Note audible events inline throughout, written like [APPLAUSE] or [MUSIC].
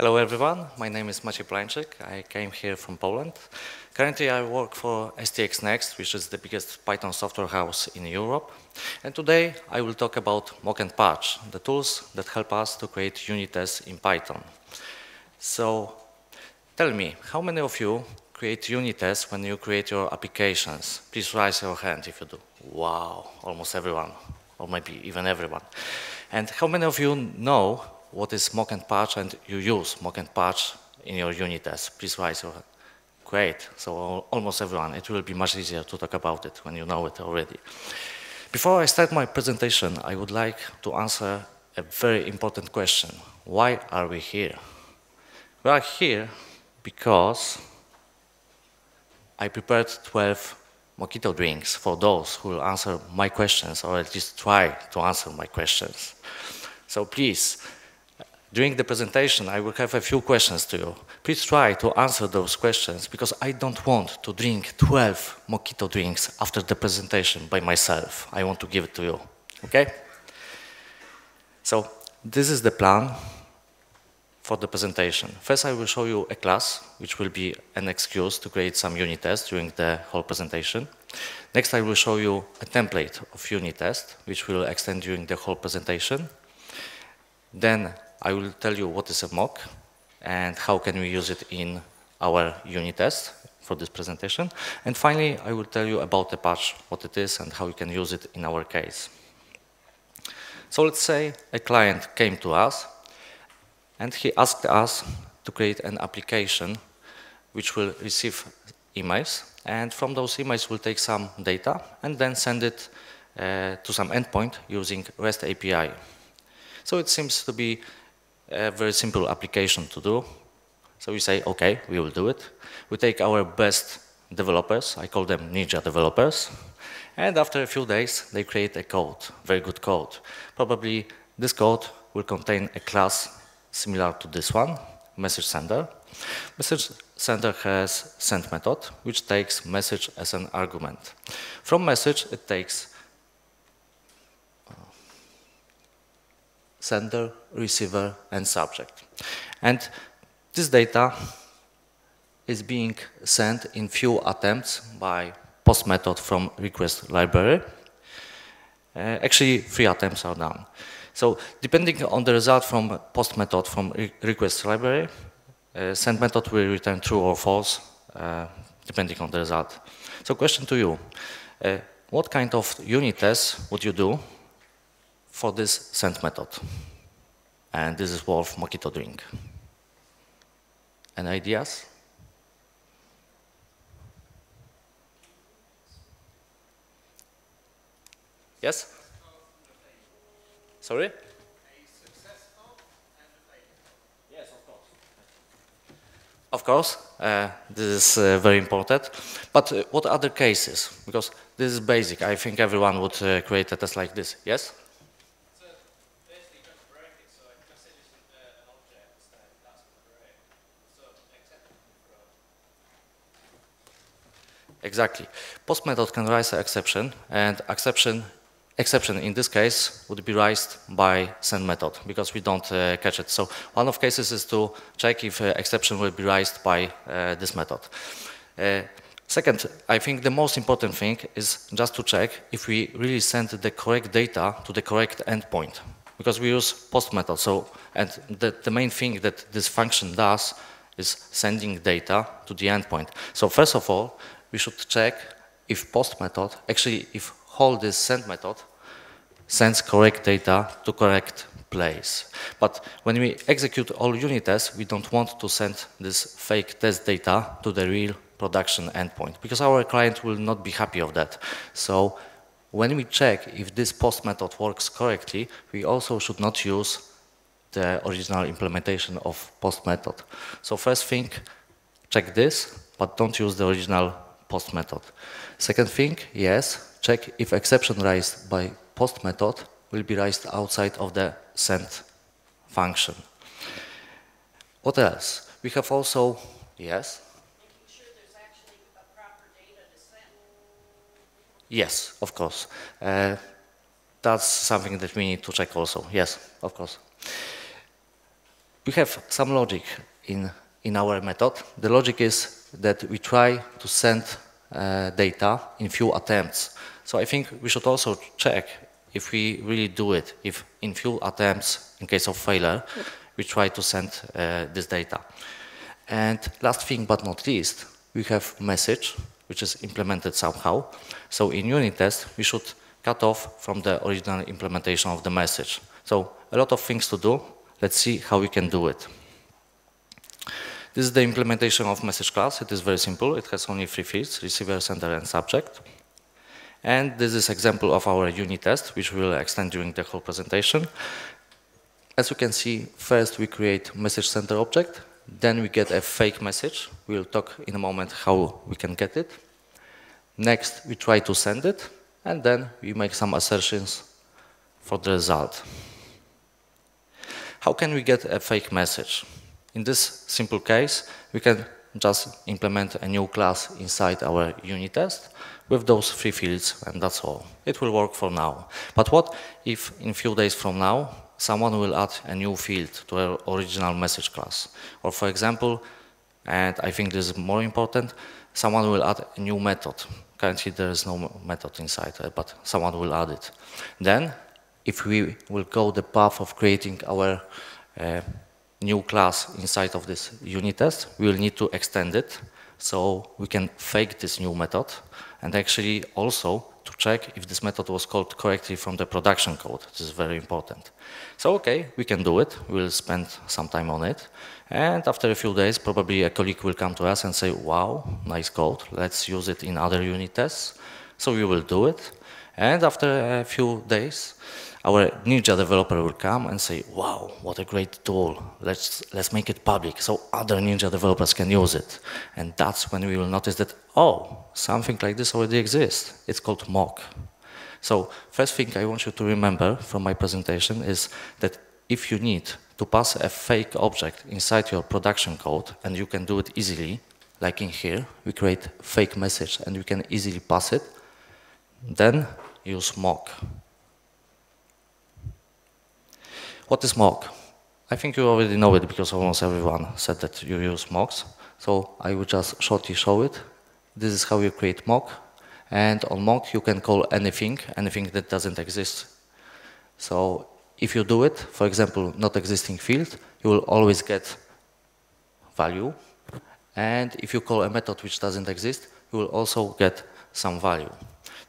Hello everyone, my name is Maciej Polańczyk. I came here from Poland. Currently I work for STX Next, which is the biggest Python software house in Europe. And today I will talk about mock and patch, the tools that help us to create unit tests in Python. So tell me, how many of you create unit tests when you create your applications? Please raise your hand if you do. Wow, almost everyone, or maybe even everyone. And how many of you know what is mock and patch and you use mock and patch in your unit tests? Please raise your hand. Great, so almost everyone. It will be much easier to talk about it when you know it already. Before I start my presentation, I would like to answer a very important question. Why are we here? We are here because I prepared 12 mojito drinks for those who will answer my questions or at least try to answer my questions. So please, during the presentation, I will have a few questions to you. Please try to answer those questions because I don't want to drink 12 mojito drinks after the presentation by myself. I want to give it to you, okay? So this is the plan for the presentation. First, I will show you a class, which will be an excuse to create some unit tests during the whole presentation. Next, I will show you a template of unit test, which will extend during the whole presentation. Then I will tell you what is a mock and how can we use it in our unit test for this presentation. And finally, I will tell you about the patch, what it is and how we can use it in our case. So let's say a client came to us and he asked us to create an application which will receive emails and from those emails we'll take some data and then send it uh, to some endpoint using REST API. So it seems to be a very simple application to do. So we say, okay, we will do it. We take our best developers, I call them Ninja developers, and after a few days, they create a code, very good code. Probably this code will contain a class similar to this one, message sender. Message sender has send method, which takes message as an argument. From message, it takes uh, sender, receiver, and subject. And this data is being sent in few attempts by post method from request library. Uh, actually, three attempts are done. So depending on the result from post method from re request library, uh, send method will return true or false, uh, depending on the result. So question to you, uh, what kind of unit test would you do for this send method. And this is Wolf Mojito drink. Any ideas? Yes? Sorry? Yes, of course. Of course, uh, this is uh, very important. But uh, what other cases? Because this is basic. I think everyone would uh, create a test like this. Yes? Exactly. Post method can raise an exception, and exception, exception in this case would be raised by send method because we don't uh, catch it. So one of cases is to check if uh, exception will be raised by uh, this method. Uh, second, I think the most important thing is just to check if we really send the correct data to the correct endpoint because we use post method. So, and the, the main thing that this function does is sending data to the endpoint. So first of all, we should check if post method, actually if whole this send method sends correct data to correct place. But when we execute all unit tests, we don't want to send this fake test data to the real production endpoint because our client will not be happy of that. So when we check if this post method works correctly, we also should not use the original implementation of post method. So first thing, check this, but don't use the original post method. Second thing, yes, check if exception raised by post method will be raised outside of the send function. What else? We have also, yes? Yes, of course. Uh, that's something that we need to check also. Yes, of course. we have some logic in, in our method. The logic is that we try to send uh, data in few attempts. So I think we should also check if we really do it, if in few attempts, in case of failure, we try to send uh, this data. And last thing but not least, we have message, which is implemented somehow. So in unit test, we should cut off from the original implementation of the message. So a lot of things to do. Let's see how we can do it. This is the implementation of message class. It is very simple. It has only three fields, receiver, sender, and subject. And this is example of our unit test, which we will extend during the whole presentation. As you can see, first we create message sender object, then we get a fake message. We'll talk in a moment how we can get it. Next, we try to send it, and then we make some assertions for the result. How can we get a fake message? In this simple case, we can just implement a new class inside our unit test with those three fields, and that's all. It will work for now. But what if in a few days from now, someone will add a new field to our original message class? Or for example, and I think this is more important, someone will add a new method. Currently there is no method inside, uh, but someone will add it. Then, if we will go the path of creating our uh, new class inside of this unit test, we will need to extend it so we can fake this new method and actually also to check if this method was called correctly from the production code. This is very important. So okay, we can do it. We'll spend some time on it. And after a few days, probably a colleague will come to us and say, wow, nice code. Let's use it in other unit tests. So we will do it. And after a few days, our Ninja developer will come and say, wow, what a great tool. Let's, let's make it public so other Ninja developers can use it. And that's when we will notice that, oh, something like this already exists. It's called mock. So first thing I want you to remember from my presentation is that if you need to pass a fake object inside your production code, and you can do it easily, like in here, we create fake message and we can easily pass it, then use mock. What is mock? I think you already know it because almost everyone said that you use mocks. So I will just shortly show it. This is how you create mock. And on mock you can call anything, anything that doesn't exist. So if you do it, for example, not existing field, you will always get value. And if you call a method which doesn't exist, you will also get some value.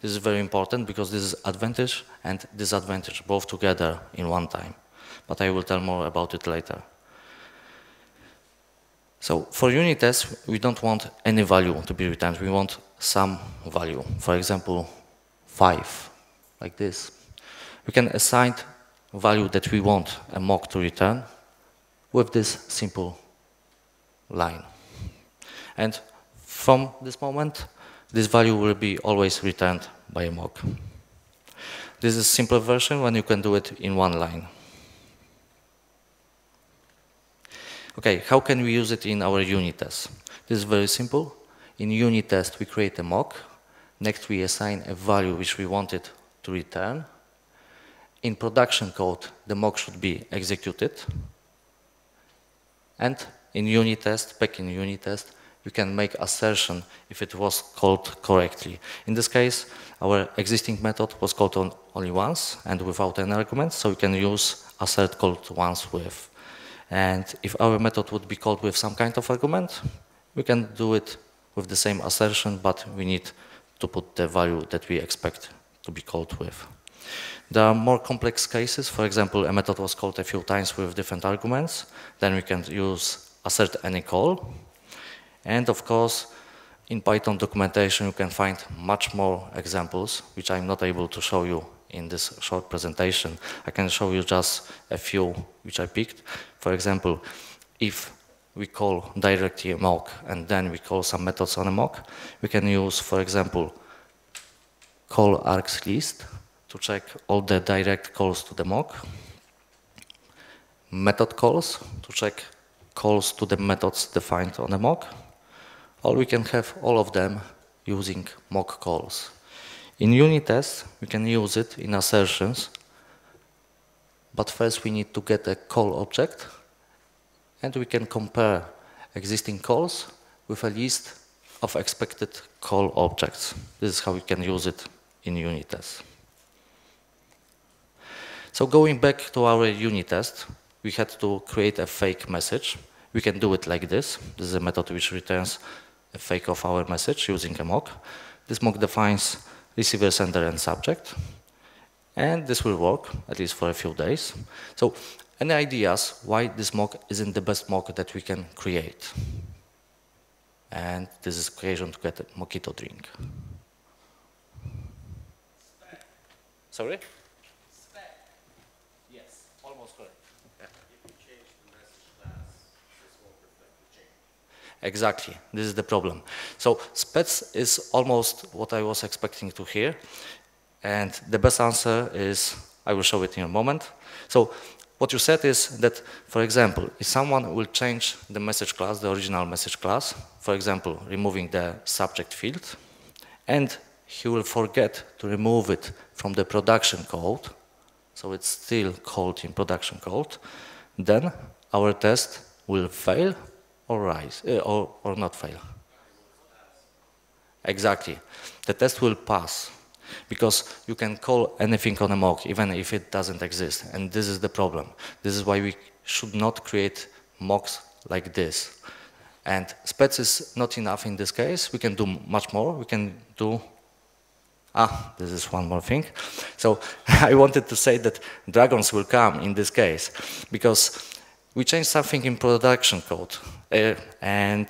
This is very important because this is advantage and disadvantage both together in one time but I will tell more about it later. So for unit tests, we don't want any value to be returned. We want some value. For example, 5, like this. We can assign value that we want a mock to return with this simple line. And from this moment, this value will be always returned by a mock. This is a simple version when you can do it in one line. Okay, how can we use it in our unit test? This is very simple. In unit test, we create a mock. Next, we assign a value which we wanted to return. In production code, the mock should be executed. And in unit test, back in unit test, we can make assertion if it was called correctly. In this case, our existing method was called on only once and without any arguments, so we can use assert called once with and if our method would be called with some kind of argument, we can do it with the same assertion, but we need to put the value that we expect to be called with. There are more complex cases. For example, a method was called a few times with different arguments. Then we can use assert any call. And of course, in Python documentation, you can find much more examples, which I'm not able to show you in this short presentation. I can show you just a few which I picked. For example, if we call directly a mock and then we call some methods on a mock, we can use, for example, call args list to check all the direct calls to the mock, method calls to check calls to the methods defined on the mock, or we can have all of them using mock calls. In unit tests, we can use it in assertions, but first we need to get a call object, and we can compare existing calls with a list of expected call objects. This is how we can use it in unit tests. So going back to our unit test, we had to create a fake message. We can do it like this. This is a method which returns a fake of our message using a mock. This mock defines receiver, sender, and subject. And this will work, at least for a few days. So any ideas why this mock isn't the best mock that we can create? And this is occasion to get a mojito drink. Sorry? Yes, almost correct. Exactly, this is the problem. So spec is almost what I was expecting to hear. And the best answer is, I will show it in a moment. So what you said is that, for example, if someone will change the message class, the original message class, for example, removing the subject field, and he will forget to remove it from the production code, so it's still called in production code, then our test will fail or rise, uh, or, or not fail. Exactly. The test will pass because you can call anything on a mock even if it doesn't exist and this is the problem. This is why we should not create mocks like this. And spec is not enough in this case. We can do much more. We can do Ah, this is one more thing. So [LAUGHS] I wanted to say that dragons will come in this case because we changed something in production code uh, and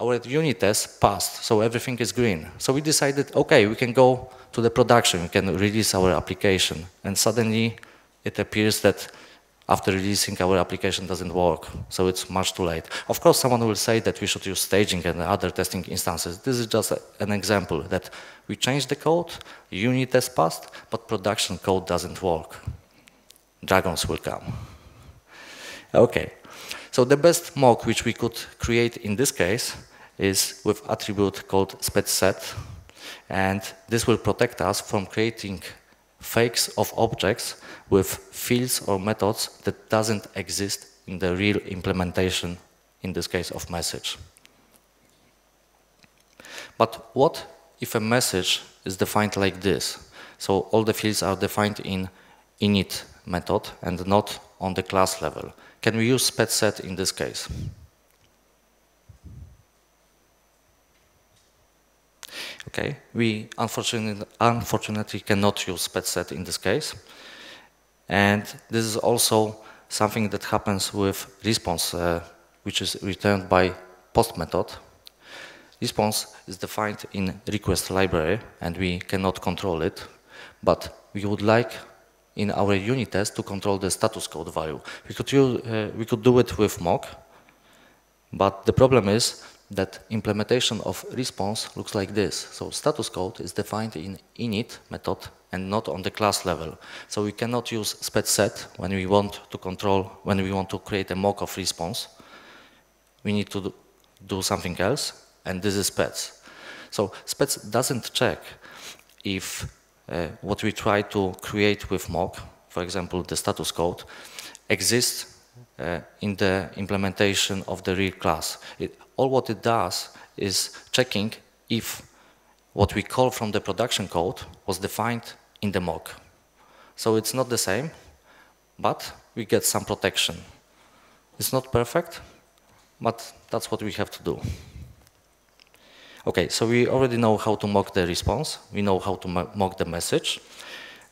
our unit test passed, so everything is green. So we decided, okay, we can go to the production, we can release our application. And suddenly it appears that after releasing our application doesn't work, so it's much too late. Of course, someone will say that we should use staging and other testing instances. This is just an example that we changed the code, unit test passed, but production code doesn't work. Dragons will come. Okay, so the best mock which we could create in this case is with attribute called spec_set, and this will protect us from creating fakes of objects with fields or methods that doesn't exist in the real implementation, in this case of message. But what if a message is defined like this? So all the fields are defined in init method and not on the class level. Can we use spec_set in this case? Okay, we unfortunately, unfortunately cannot use spec_set in this case. And this is also something that happens with response, uh, which is returned by post method. Response is defined in request library and we cannot control it, but we would like in our unit test to control the status code value. We could, use, uh, we could do it with mock, but the problem is that implementation of response looks like this. So status code is defined in init method and not on the class level. So we cannot use spec_set when we want to control, when we want to create a mock of response. We need to do something else, and this is spec. So spec doesn't check if uh, what we try to create with mock, for example, the status code, exists uh, in the implementation of the real class. It, all what it does is checking if what we call from the production code was defined in the mock. So it's not the same, but we get some protection. It's not perfect, but that's what we have to do. Okay, so we already know how to mock the response. We know how to mock the message.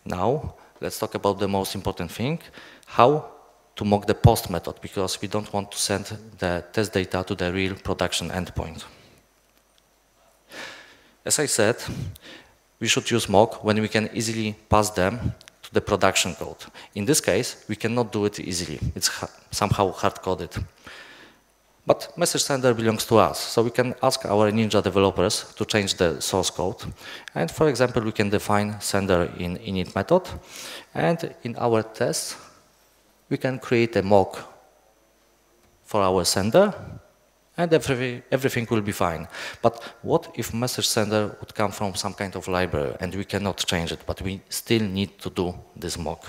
Now, let's talk about the most important thing, how to mock the post method, because we don't want to send the test data to the real production endpoint. As I said, we should use mock when we can easily pass them to the production code. In this case, we cannot do it easily. It's somehow hard-coded. But message sender belongs to us, so we can ask our Ninja developers to change the source code. And for example, we can define sender in init method. And in our test, we can create a mock for our sender, and every, everything will be fine. But what if message sender would come from some kind of library, and we cannot change it, but we still need to do this mock?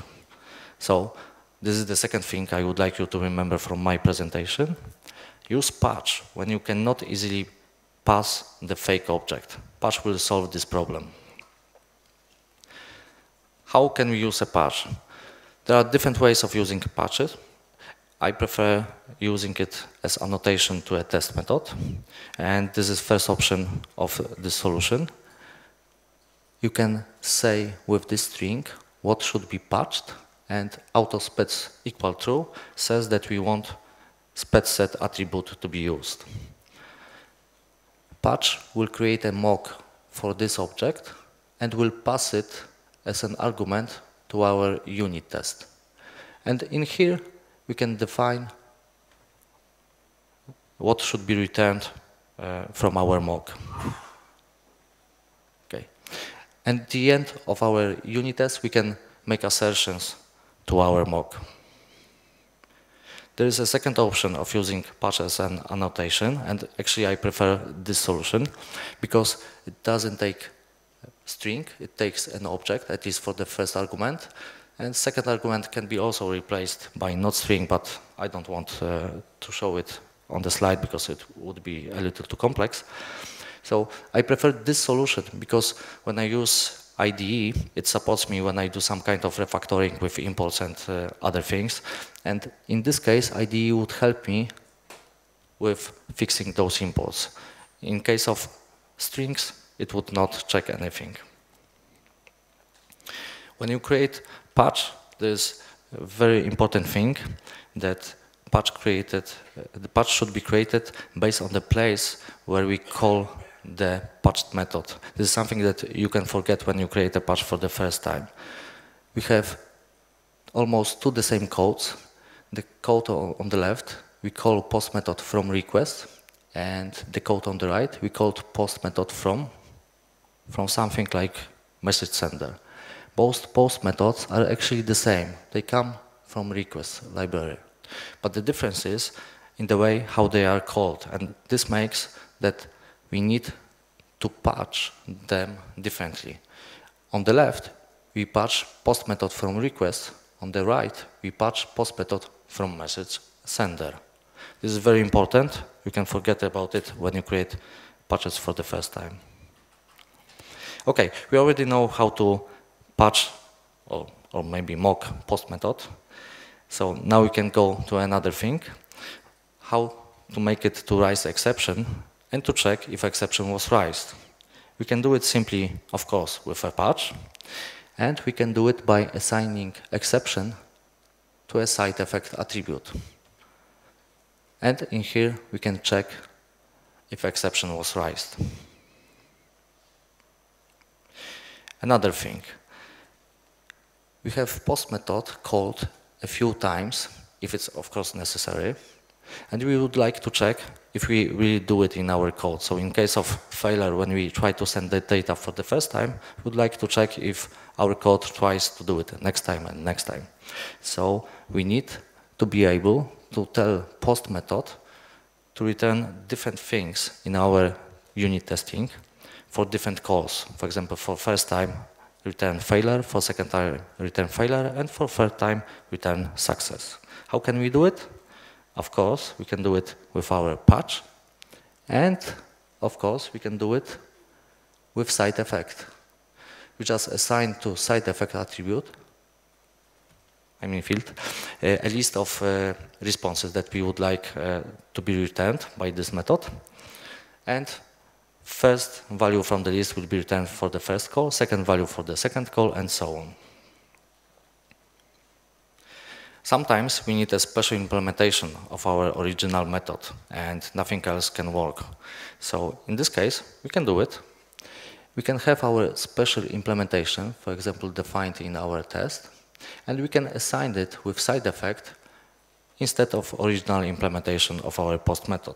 So this is the second thing I would like you to remember from my presentation. Use patch when you cannot easily pass the fake object. Patch will solve this problem. How can we use a patch? There are different ways of using patches. I prefer using it as annotation to a test method. And this is first option of the solution. You can say with this string what should be patched and autospec equal true says that we want spec set attribute to be used. Patch will create a mock for this object and will pass it as an argument to our unit test. And in here, we can define what should be returned uh, from our mock. Okay. And at the end of our unit test, we can make assertions to our mock. There is a second option of using patches and annotation, and actually I prefer this solution because it doesn't take string, it takes an object, at least for the first argument, and second argument can be also replaced by not string, but I don't want uh, to show it on the slide because it would be a little too complex. So I prefer this solution because when I use IDE, it supports me when I do some kind of refactoring with imports and uh, other things. And in this case, IDE would help me with fixing those imports. In case of strings, it would not check anything. When you create patch, there's a very important thing that patch created, uh, the patch should be created based on the place where we call the patched method. This is something that you can forget when you create a patch for the first time. We have almost two the same codes. The code on the left, we call post method from request, and the code on the right, we call post method from, from something like message sender. Both post methods are actually the same. They come from request library. But the difference is in the way how they are called. And this makes that we need to patch them differently. On the left, we patch post method from request. On the right, we patch post method from message sender. This is very important. You can forget about it when you create patches for the first time. Okay, we already know how to patch or, or maybe mock post method. So now we can go to another thing, how to make it to raise exception and to check if exception was raised. We can do it simply, of course, with a patch, and we can do it by assigning exception to a side effect attribute. And in here, we can check if exception was raised. Another thing, we have post method called a few times, if it's of course necessary, and we would like to check if we really do it in our code. So in case of failure, when we try to send the data for the first time, we would like to check if our code tries to do it next time and next time. So we need to be able to tell post method to return different things in our unit testing for different calls. For example, for first time, return failure, for second time return failure, and for third time return success. How can we do it? Of course, we can do it with our patch, and of course, we can do it with side effect. We just assign to side effect attribute, I mean field, uh, a list of uh, responses that we would like uh, to be returned by this method, and First value from the list will be returned for the first call, second value for the second call, and so on. Sometimes we need a special implementation of our original method and nothing else can work. So in this case, we can do it. We can have our special implementation, for example, defined in our test, and we can assign it with side effect instead of original implementation of our post method.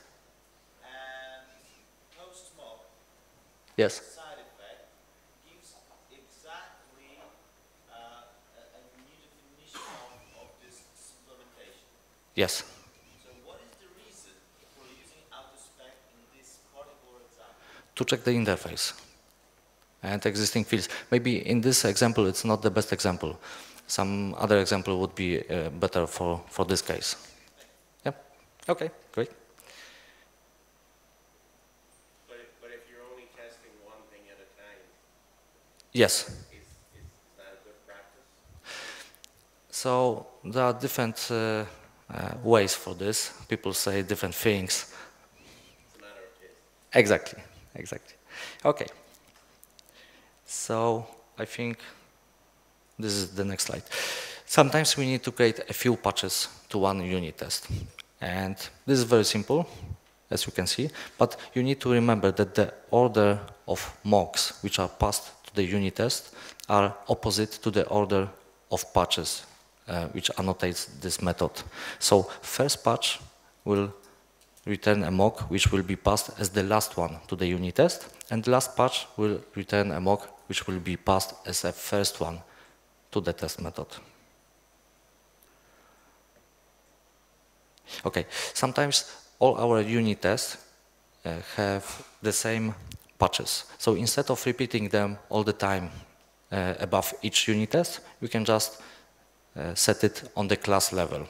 implementation. Yes. So what is the reason for using autospec in this particular example? To check the interface and existing fields. Maybe in this example, it's not the best example. Some other example would be uh, better for, for this case. Yeah. Okay, great. But if, but if you're only testing one thing at a time, Yes. is, is? So there are different uh, uh, ways for this. People say different things. It's a matter of. Exactly, exactly. Okay. So I think this is the next slide. Sometimes we need to create a few patches to one unit test. And this is very simple, as you can see, but you need to remember that the order of mocks which are passed to the unit test are opposite to the order of patches uh, which annotates this method. So first patch will return a mock which will be passed as the last one to the unit test, and the last patch will return a mock which will be passed as a first one to the test method. Okay, sometimes all our unit tests uh, have the same patches. So instead of repeating them all the time uh, above each unit test, we can just uh, set it on the class level.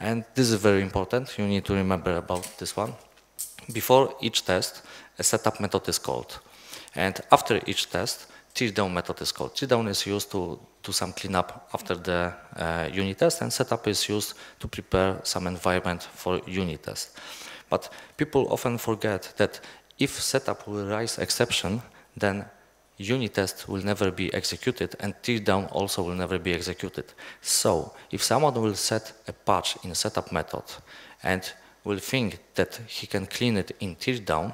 And this is very important. You need to remember about this one. Before each test, a setup method is called. And after each test, teardown method is called. Teardown is used to do some cleanup after the uh, unit test, and setup is used to prepare some environment for unit test. But people often forget that if setup will raise exception, then unit test will never be executed and teardown also will never be executed. So if someone will set a patch in setup method and will think that he can clean it in teardown,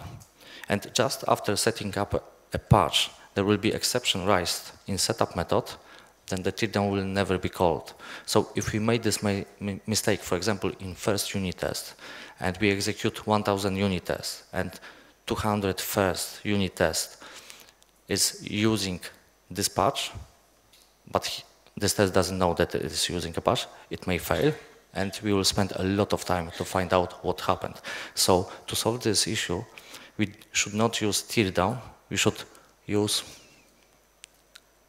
and just after setting up a, a patch, there will be exception raised in setup method, then the teardown will never be called. So if we made this mistake, for example, in first unit test, and we execute 1000 unit tests, and 200 first unit test, is using this patch, but this test doesn't know that it is using a patch, it may fail, and we will spend a lot of time to find out what happened. So to solve this issue, we should not use teardown, we should use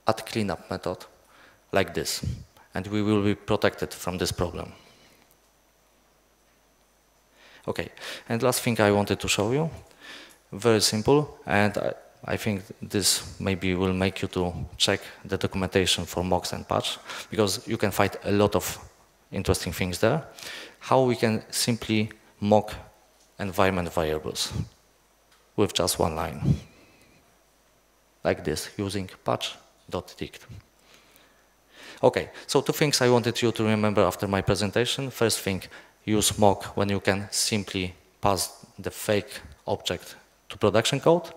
add cleanup method like this, and we will be protected from this problem. Okay, and last thing I wanted to show you, very simple, and I, I think this maybe will make you to check the documentation for mocks and patch because you can find a lot of interesting things there. How we can simply mock environment variables with just one line. Like this, using patch.dict. Okay, so two things I wanted you to remember after my presentation. First thing, use mock when you can simply pass the fake object to production code.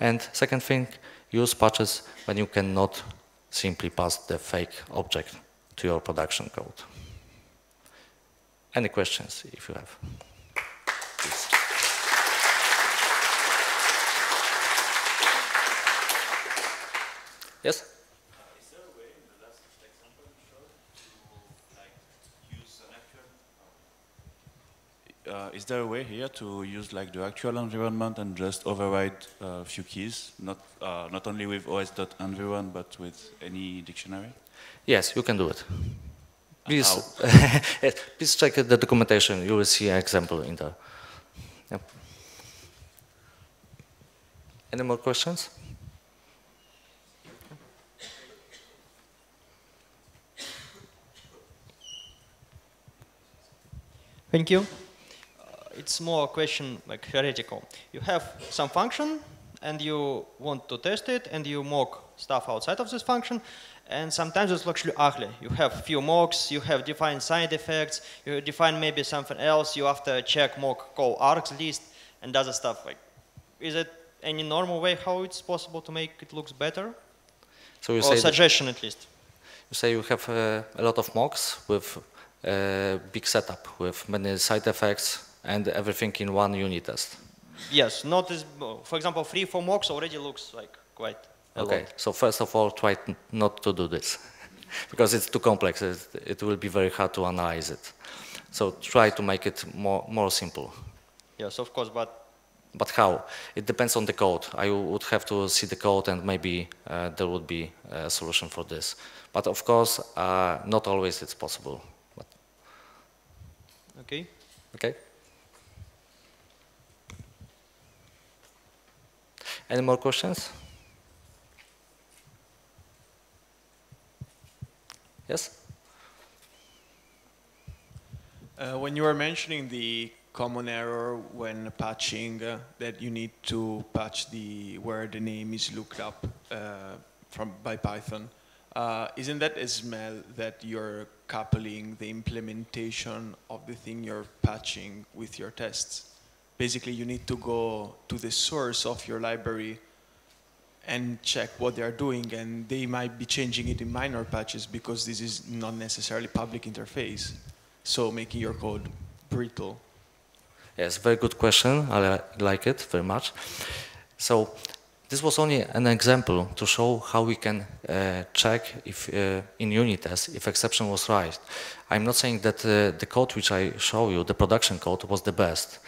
And second thing, use patches when you cannot simply pass the fake object to your production code. Any questions if you have? Yes? uh, is there a way here to use like the actual environment and just override a uh, few keys, not uh, not only with os.environ but with any dictionary? Yes, you can do it. Please, [LAUGHS] please check the documentation. You will see an example in there. Yep. Any more questions? Thank you it's more a question like theoretical. You have some function and you want to test it and you mock stuff outside of this function and sometimes it's actually ugly. You have few mocks, you have defined side effects, you define maybe something else, you after check mock call args list and other stuff like, is it any normal way how it's possible to make it looks better? So you or say suggestion at least. you say you have uh, a lot of mocks with uh, big setup with many side effects and everything in one unit test. Yes, not as, for example, free for mocks already looks like quite Okay, lot. so first of all, try not to do this [LAUGHS] because it's too complex. It, it will be very hard to analyze it. So try to make it more, more simple. Yes, of course, but But how? It depends on the code. I would have to see the code and maybe uh, there would be a solution for this. But of course, uh, not always it's possible. But, okay. okay? Any more questions? Yes? Uh, when you were mentioning the common error when patching, uh, that you need to patch the where the name is looked up uh, from by Python, uh, isn't that a smell that you're coupling the implementation of the thing you're patching with your tests? Basically, you need to go to the source of your library and check what they are doing, and they might be changing it in minor patches because this is not necessarily public interface so making your code brittle. Yes, very good question. I like it very much. So this was only an example to show how we can uh, check if uh, in unit test if exception was right. I'm not saying that uh, the code which I show you, the production code, was the best.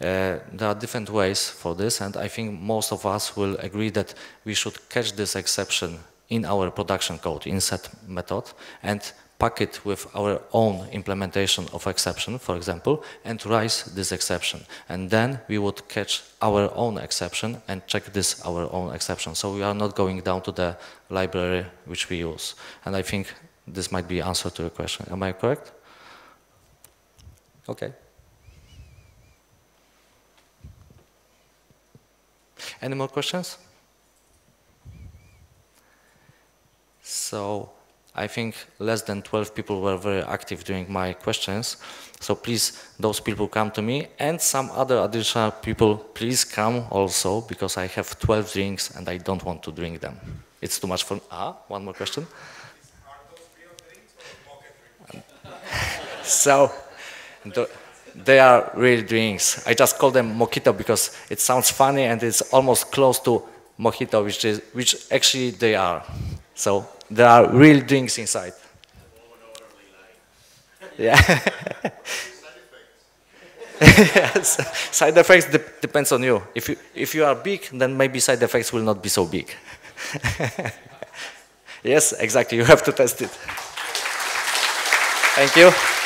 Uh, there are different ways for this, and I think most of us will agree that we should catch this exception in our production code, in set method, and pack it with our own implementation of exception, for example, and rise this exception. And then we would catch our own exception and check this our own exception. So we are not going down to the library which we use. And I think this might be answer to your question. Am I correct? Okay. Any more questions? So I think less than 12 people were very active during my questions. So please, those people come to me and some other additional people, please come also because I have 12 drinks and I don't want to drink them. It's too much for, ah, one more question. [LAUGHS] So, the, they are real drinks. I just call them mojito because it sounds funny and it's almost close to mojito, which is which actually they are. So there are real drinks inside. Yeah. [LAUGHS] yes. Side effects de depends on you. If you if you are big, then maybe side effects will not be so big. [LAUGHS] yes, exactly. You have to test it. Thank you.